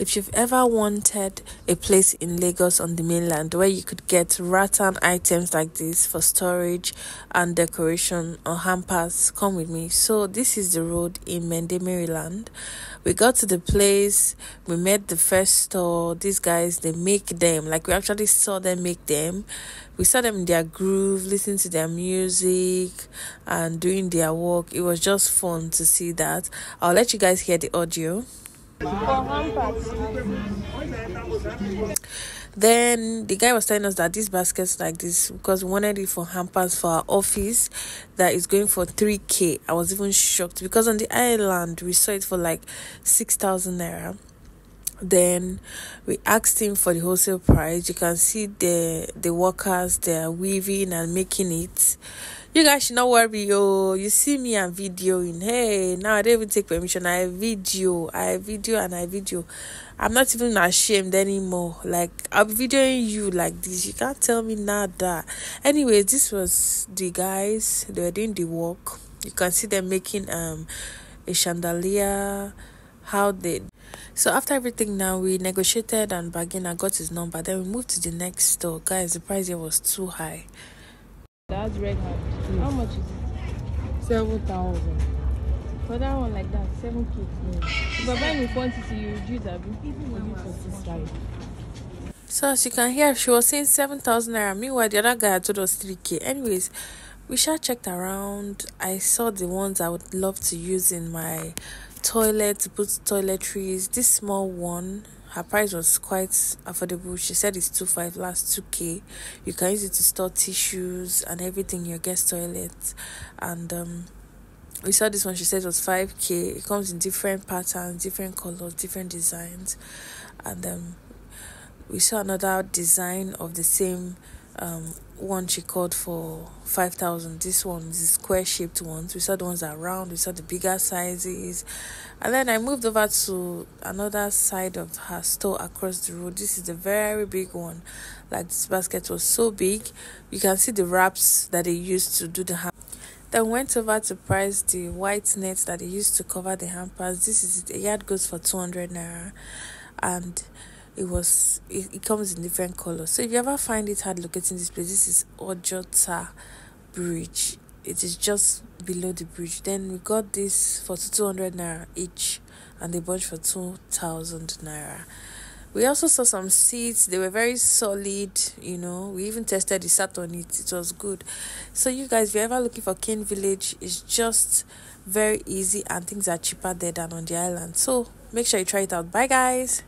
if you've ever wanted a place in Lagos on the mainland where you could get rattan items like this for storage and decoration or hampers, come with me. So, this is the road in Mende, Maryland. We got to the place, we met the first store. These guys, they make them like we actually saw them make them. We saw them in their groove, listening to their music and doing their work. It was just fun to see that. I'll let you guys hear the audio. Then the guy was telling us that these baskets like this because we wanted it for hampers for our office that is going for 3k. I was even shocked because on the island we saw it for like 6,000 naira. Then we asked him for the wholesale price. You can see the the workers they're weaving and making it. You guys should not worry yo. You see me and videoing. Hey now i don't even take permission. I video. I video and i video. I'm not even ashamed anymore. Like i'm videoing you like this. You can't tell me nada. Anyways this was the guys. They were doing the work. You can see them making um a chandelier how did? so after everything now we negotiated and bargained and got his number then we moved to the next store guys the price here was too high That's red hand. Mm. How much is it? Seven thousand. For that one like that, seven k. If I buy in quantity, you reduce a bit. Even when This guy. So as you can hear, she was saying seven thousand naira. Meanwhile, the other guy had told us three k. Anyways, we shall checked around. I saw the ones I would love to use in my toilet to put toiletries. This small one, her price was quite affordable. She said it's two five last two k. You can use it to store tissues and everything in your guest toilet. And um we saw this one she said it was 5k it comes in different patterns different colors different designs and um we saw another design of the same um one she called for 5000 this one is square shaped ones we saw the ones that are round we saw the bigger sizes. And then i moved over to another side of her store across the road. This is a very big one. Like this basket was so big. You can see the wraps that they used to do the ham- then went over to price the white net that they used to cover the hampers. This is it a yard goes for 200 naira. And it was it, it comes in different colors. So if you ever find it hard locating this place this is ojota bridge. It is just below the bridge. Then we got this for 200 naira each and the bunch for 2000 naira. We also saw some seats. They were very solid you know. We even tested the sat on it. It was good. So you guys if you're ever looking for cane village it's just very easy and things are cheaper there than on the island. So make sure you try it out. Bye guys